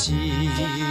心。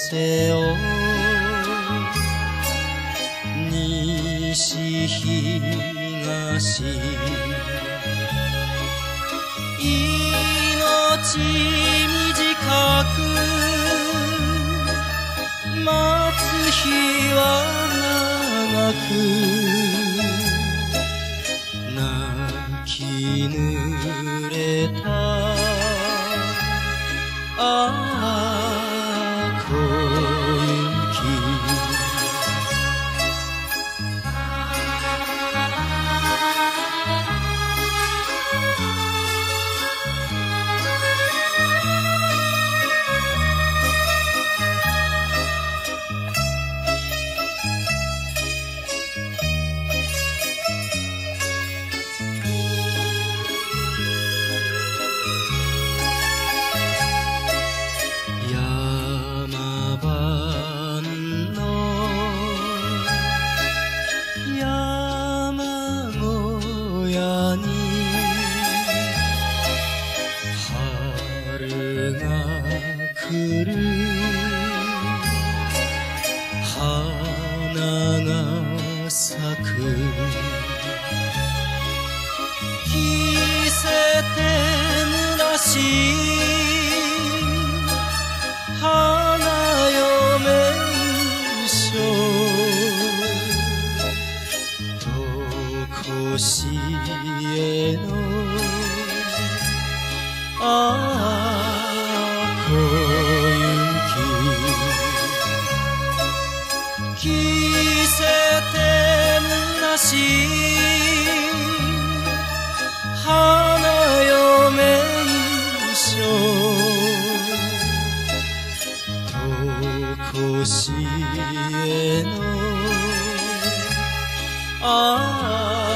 せを西東命短く待つ日は長く泣き濡れた。が咲く着せて濡らしいしい花嫁衣装とこしえのああ